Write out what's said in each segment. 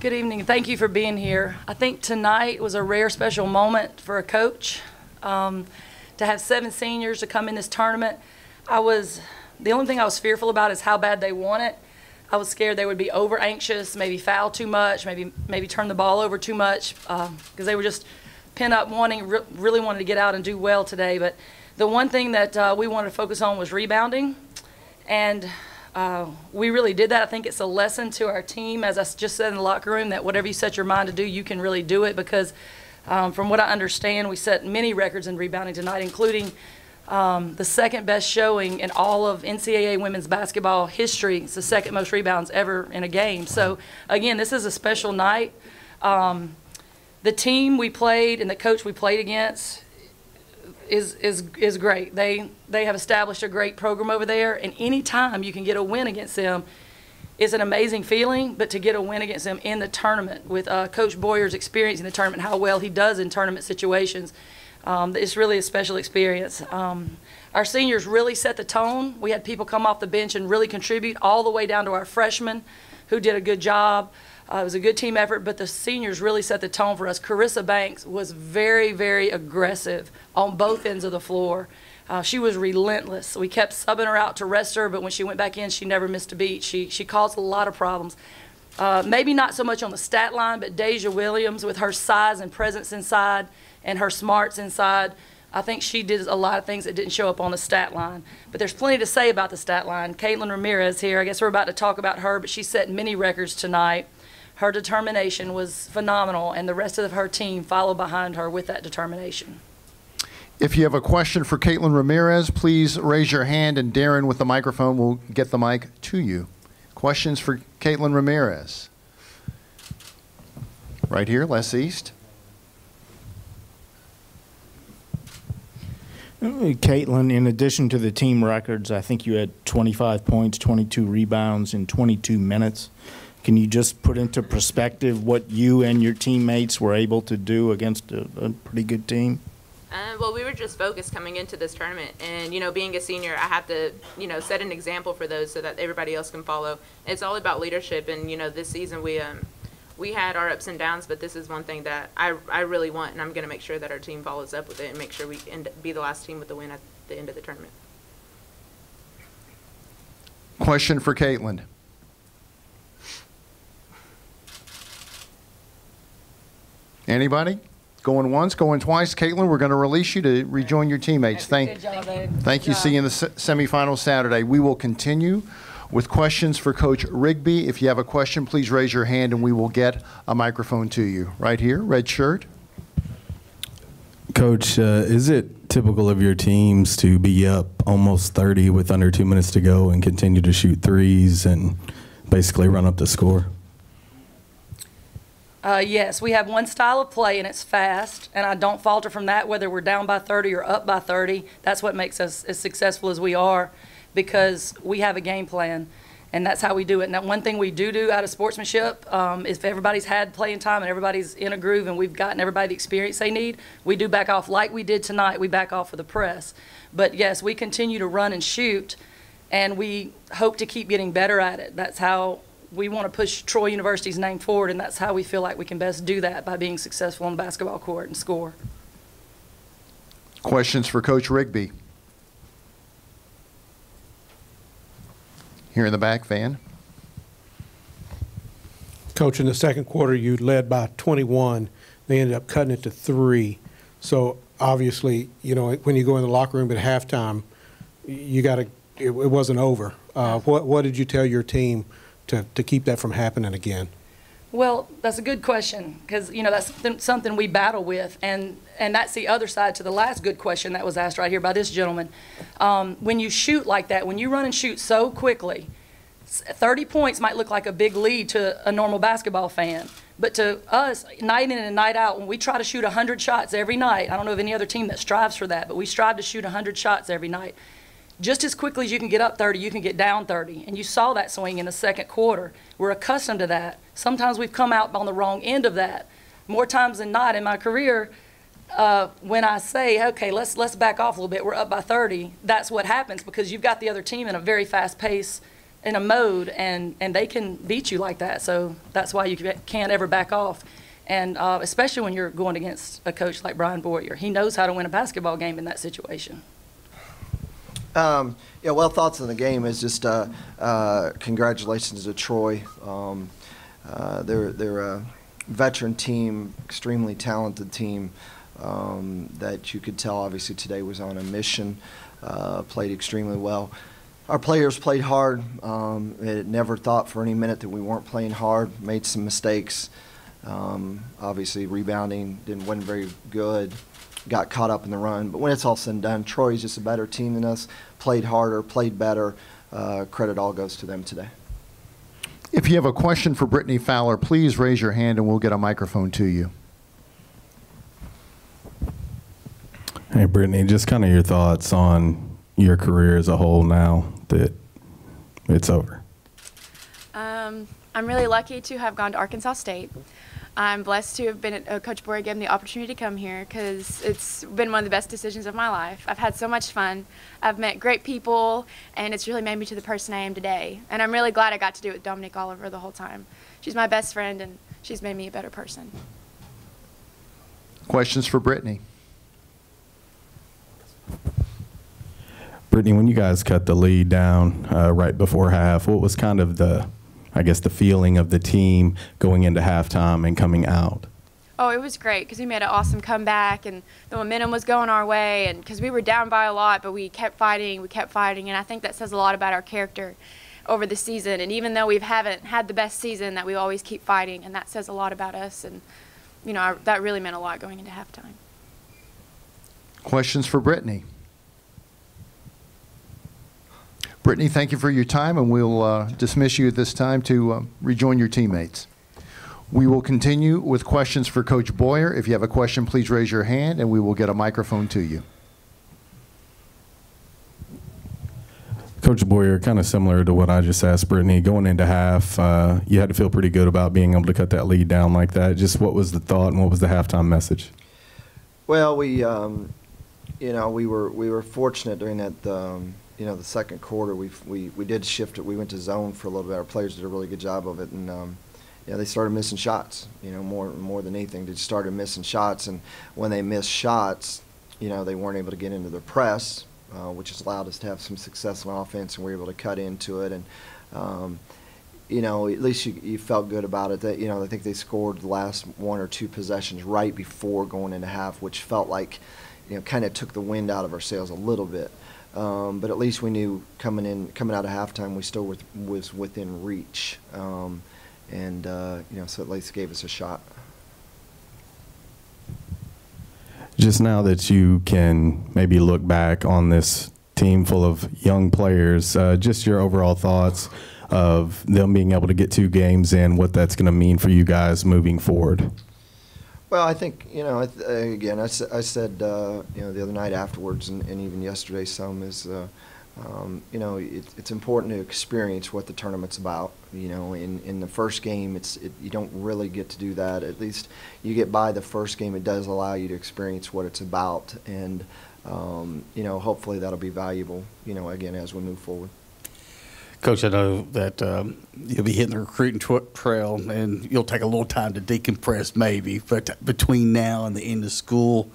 Good evening. Thank you for being here. I think tonight was a rare, special moment for a coach. Um, to have seven seniors to come in this tournament, I was the only thing I was fearful about is how bad they want it. I was scared they would be over anxious, maybe foul too much, maybe maybe turn the ball over too much, because um, they were just pent up wanting, re really wanted to get out and do well today. But the one thing that uh, we wanted to focus on was rebounding, and uh, we really did that. I think it's a lesson to our team, as I just said in the locker room, that whatever you set your mind to do, you can really do it. Because um, from what I understand, we set many records in rebounding tonight, including um, the second best showing in all of NCAA women's basketball history. It's the second most rebounds ever in a game. So again, this is a special night. Um, the team we played and the coach we played against is is is great. They they have established a great program over there, and any time you can get a win against them is an amazing feeling. But to get a win against them in the tournament with uh, Coach Boyer's experience in the tournament, how well he does in tournament situations, um, it's really a special experience. Um, our seniors really set the tone. We had people come off the bench and really contribute, all the way down to our freshmen, who did a good job. Uh, it was a good team effort, but the seniors really set the tone for us. Carissa Banks was very, very aggressive on both ends of the floor. Uh, she was relentless. We kept subbing her out to rest her, but when she went back in, she never missed a beat. She, she caused a lot of problems. Uh, maybe not so much on the stat line, but Deja Williams, with her size and presence inside and her smarts inside, I think she did a lot of things that didn't show up on the stat line. But there's plenty to say about the stat line. Caitlin Ramirez here, I guess we're about to talk about her, but she set many records tonight her determination was phenomenal, and the rest of her team followed behind her with that determination. If you have a question for Caitlin Ramirez, please raise your hand, and Darren with the microphone will get the mic to you. Questions for Caitlin Ramirez? Right here, less east. Caitlin, in addition to the team records, I think you had 25 points, 22 rebounds in 22 minutes. Can you just put into perspective what you and your teammates were able to do against a, a pretty good team? Uh, well, we were just focused coming into this tournament, and you know, being a senior, I have to, you know, set an example for those so that everybody else can follow. It's all about leadership, and you know, this season we um, we had our ups and downs, but this is one thing that I I really want, and I'm going to make sure that our team follows up with it and make sure we end, be the last team with the win at the end of the tournament. Question for Caitlin. Anybody? Going once, going twice. Caitlin, we're going to release you to rejoin your teammates. Thank, job, thank you. See you in the semifinal Saturday. We will continue with questions for Coach Rigby. If you have a question, please raise your hand and we will get a microphone to you. Right here, red shirt. Coach, uh, is it typical of your teams to be up almost 30 with under two minutes to go and continue to shoot threes and basically run up the score? Uh, yes, we have one style of play, and it's fast, and I don't falter from that, whether we're down by 30 or up by 30. That's what makes us as successful as we are because we have a game plan, and that's how we do it. Now, one thing we do do out of sportsmanship um, if everybody's had playing time and everybody's in a groove and we've gotten everybody the experience they need, we do back off like we did tonight. We back off for the press. But yes, we continue to run and shoot, and we hope to keep getting better at it. That's how we want to push Troy University's name forward, and that's how we feel like we can best do that by being successful on the basketball court and score. Questions for Coach Rigby? Here in the back, Van. Coach, in the second quarter, you led by 21. They ended up cutting it to three. So obviously, you know, when you go in the locker room at halftime, you got to. It, it, wasn't over. Uh, what What did you tell your team to, to keep that from happening again? Well, that's a good question because you know that's something we battle with, and and that's the other side to the last good question that was asked right here by this gentleman. Um, when you shoot like that, when you run and shoot so quickly, 30 points might look like a big lead to a normal basketball fan, but to us, night in and night out, when we try to shoot 100 shots every night, I don't know of any other team that strives for that, but we strive to shoot 100 shots every night just as quickly as you can get up 30, you can get down 30. And you saw that swing in the second quarter. We're accustomed to that. Sometimes we've come out on the wrong end of that. More times than not in my career, uh, when I say, okay, let's let's back off a little bit, we're up by 30, that's what happens because you've got the other team in a very fast pace in a mode, and, and they can beat you like that. So that's why you can't ever back off. And uh, especially when you're going against a coach like Brian Boyer, he knows how to win a basketball game in that situation. Um, yeah, well, thoughts on the game is just uh, uh, congratulations to Troy. Um, uh, they're they're a veteran team, extremely talented team um, that you could tell obviously today was on a mission. Uh, played extremely well. Our players played hard. Um, it never thought for any minute that we weren't playing hard. Made some mistakes. Um, obviously, rebounding didn't win very good. Got caught up in the run. But when it's all said and done, Troy's just a better team than us. Played harder, played better. Uh, credit all goes to them today. If you have a question for Brittany Fowler, please raise your hand and we'll get a microphone to you. Hey, Brittany, just kind of your thoughts on your career as a whole now that it's over. Um, I'm really lucky to have gone to Arkansas State. I'm blessed to have been uh, Coach Boyer gave me the opportunity to come here because it's been one of the best decisions of my life. I've had so much fun. I've met great people, and it's really made me to the person I am today. And I'm really glad I got to do it with Dominique Oliver the whole time. She's my best friend, and she's made me a better person. Questions for Brittany? Brittany, when you guys cut the lead down uh, right before half, what was kind of the, I guess, the feeling of the team going into halftime and coming out? Oh, it was great because we made an awesome comeback and the momentum was going our way. And because we were down by a lot, but we kept fighting, we kept fighting. And I think that says a lot about our character over the season. And even though we haven't had the best season, that we always keep fighting. And that says a lot about us. And, you know, that really meant a lot going into halftime. Questions for Brittany? Brittany, thank you for your time, and we'll uh, dismiss you at this time to uh, rejoin your teammates. We will continue with questions for Coach Boyer. If you have a question, please raise your hand, and we will get a microphone to you. Coach Boyer, kind of similar to what I just asked Brittany, going into half, uh, you had to feel pretty good about being able to cut that lead down like that. Just what was the thought and what was the halftime message? Well, we, um, you know, we were we were fortunate during that. Um, you know, the second quarter, we we we did shift it. We went to zone for a little bit. Our players did a really good job of it, and um, they started missing shots. You know, more more than anything, they started missing shots. And when they missed shots, you know, they weren't able to get into the press, uh, which has allowed us to have some success on offense, and we were able to cut into it. And um, you know, at least you, you felt good about it. That you know, I think they scored the last one or two possessions right before going into half, which felt like, you know, kind of took the wind out of our sails a little bit. Um, but at least we knew coming in, coming out of halftime, we still with, was within reach, um, and uh, you know, so at least gave us a shot. Just now that you can maybe look back on this team full of young players, uh, just your overall thoughts of them being able to get two games in, what that's going to mean for you guys moving forward. Well, I think you know. Again, I, I said uh, you know the other night afterwards, and, and even yesterday, some is uh, um, you know it, it's important to experience what the tournament's about. You know, in in the first game, it's it, you don't really get to do that. At least you get by the first game. It does allow you to experience what it's about, and um, you know, hopefully that'll be valuable. You know, again as we move forward. Coach, I know that um, you'll be hitting the recruiting trail, and you'll take a little time to decompress, maybe. But between now and the end of school,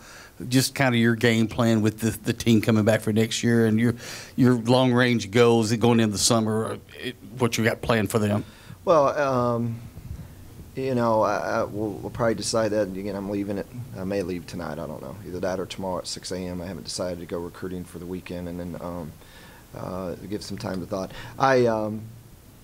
just kind of your game plan with the, the team coming back for next year, and your your long range goals going into the summer, it, what you got planned for them. Well, um, you know, I, I, we'll, we'll, probably decide that. Again, I'm leaving it. I may leave tonight. I don't know. Either that or tomorrow at 6 a.m. I haven't decided to go recruiting for the weekend, and then. Um, uh, give some time to thought. I, um,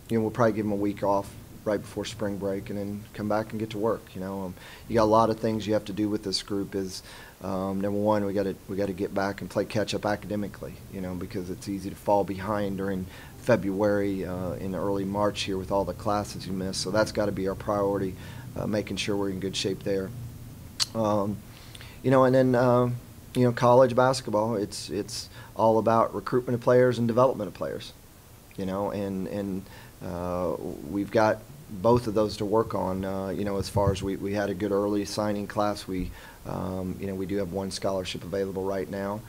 you know, we'll probably give them a week off right before spring break and then come back and get to work. You know, um, you got a lot of things you have to do with this group. Is um, number one, we got to we got to get back and play catch up academically. You know, because it's easy to fall behind during February uh, in early March here with all the classes you miss. So that's got to be our priority, uh, making sure we're in good shape there. Um, you know, and then uh, you know, college basketball. It's it's all about recruitment of players and development of players. You know, and and uh, we've got both of those to work on. Uh, you know, as far as we, we had a good early signing class, we um, you know we do have one scholarship available right now.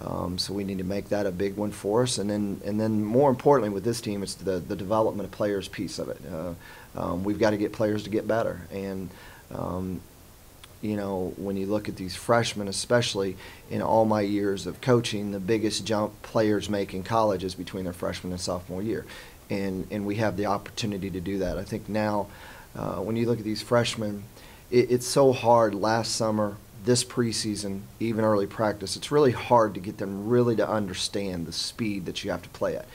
Um, so we need to make that a big one for us. And then, and then more importantly with this team, it's the, the development of players piece of it. Uh, um, we've got to get players to get better. And, um, you know, when you look at these freshmen, especially in all my years of coaching, the biggest jump players make in college is between their freshman and sophomore year. And, and we have the opportunity to do that. I think now, uh, when you look at these freshmen, it, it's so hard last summer, this preseason, even early practice, it's really hard to get them really to understand the speed that you have to play at.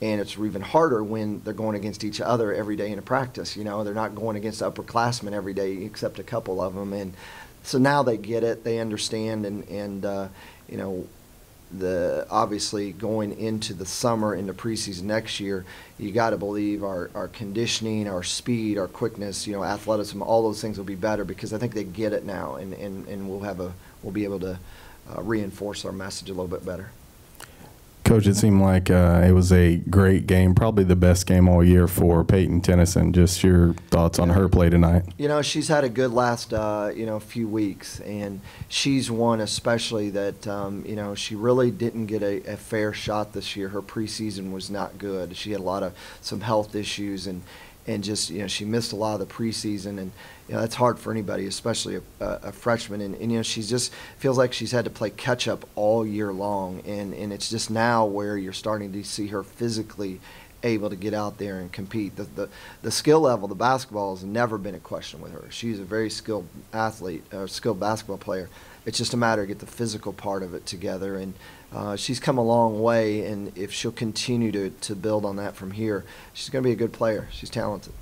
And it's even harder when they're going against each other every day in a practice. You know, they're not going against upperclassmen every day, except a couple of them. And so now they get it, they understand, and and uh, you know, the obviously going into the summer into preseason next year, you got to believe our, our conditioning, our speed, our quickness, you know, athleticism, all those things will be better because I think they get it now, and, and, and we'll have a we'll be able to uh, reinforce our message a little bit better. Coach, it seemed like uh, it was a great game, probably the best game all year for Peyton Tennyson. Just your thoughts on her play tonight. You know, she's had a good last, uh, you know, few weeks, and she's one especially that, um, you know, she really didn't get a, a fair shot this year. Her preseason was not good. She had a lot of some health issues, and and just you know she missed a lot of the preseason, and you know that's hard for anybody, especially a, a freshman. And, and you know she's just feels like she's had to play catch up all year long, and and it's just now where you're starting to see her physically able to get out there and compete. The, the, the skill level, the basketball has never been a question with her. She's a very skilled athlete, a skilled basketball player. It's just a matter of get the physical part of it together. And uh, she's come a long way, and if she'll continue to, to build on that from here, she's going to be a good player. She's talented.